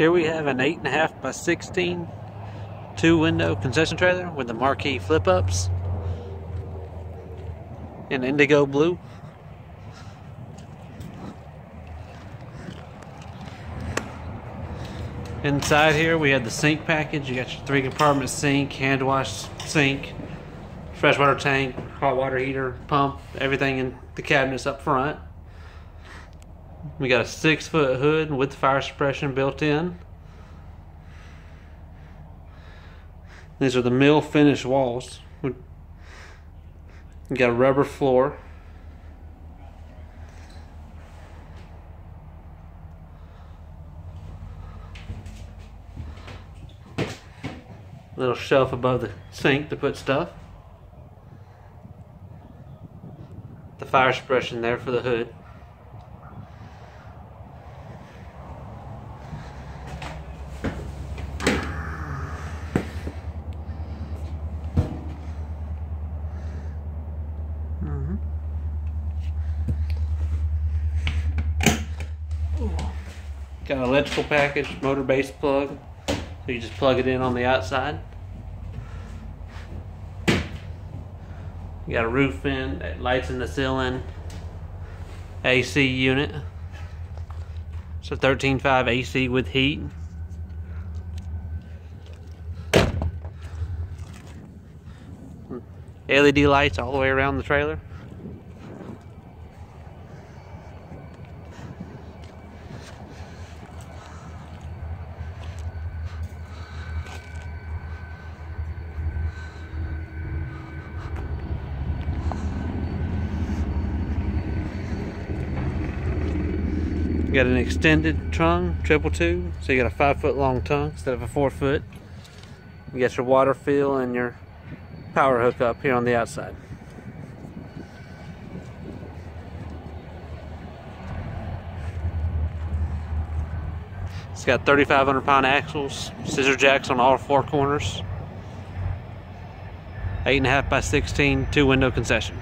Here we have an 8.5 by 16 two window concession trailer with the marquee flip ups in indigo blue. Inside here we have the sink package. You got your three compartment sink, hand wash sink, freshwater tank, hot water heater, pump, everything in the cabinets up front. We got a six foot hood with fire suppression built in. These are the mill finish walls. We got a rubber floor. Little shelf above the sink to put stuff. The fire suppression there for the hood. Got an electrical package, motor base plug. So you just plug it in on the outside. You got a roof in, lights in the ceiling, AC unit. It's a 13.5 AC with heat. LED lights all the way around the trailer. You got an extended trunk, triple two, so you got a five foot long tongue instead of a four foot. You got your water fill and your power hookup here on the outside. It's got 3,500 pound axles, scissor jacks on all four corners. 8.5 by 16, two window concession.